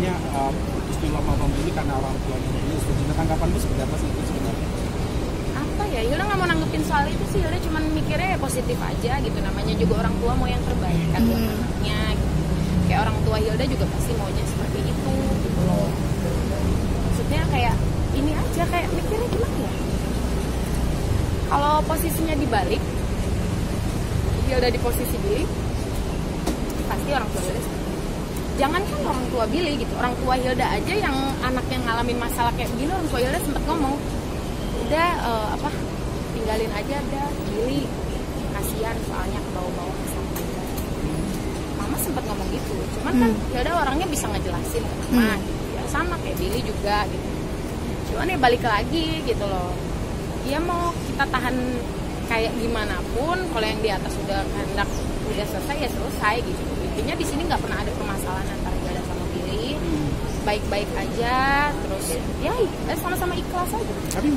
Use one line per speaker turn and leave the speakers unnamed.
katanya uh, putus dulu sama Bang Billy karena orang tuanya Billy setuju tanggapan lu seperti apa sih itu sebenarnya
apa ya Hilda nggak mau nanggepin soal itu sih Hilda cuma mikirnya ya positif aja gitu namanya juga orang tua mau yang terbaik kan buat
Hmm.
anaknya gitu. kayak orang tua Hilda juga pasti maunya seperti itu gitu loh maksudnya kayak ini aja kayak mikirnya gimana ya kalau posisinya dibalik Hilda di posisi Billy pasti orang tua Hilda. Jangan kan orang tua Billy gitu orang tua Hilda aja yang anak yang ngalamin masalah kayak begini orang tua Hilda sempat ngomong udah eh, apa tinggalin aja ada Billy. Kasihan soalnya ke bawah-bawah. Mama sempat ngomong gitu cuman kan Hilda orangnya bisa ngejelasin ke Mama gitu ya sama kayak Billy juga gitu. Cuman ya balik lagi gitu loh. Dia mau kita tahan kayak gimana pun kalau yang di atas udah kehendak udah selesai ya selesai gitu. Intinya di sini nggak pernah ada permasalahan antara Hilda sama Billy baik-baik aja terus ya eh, sama-sama ikhlas aja.
Tapi